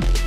Bye.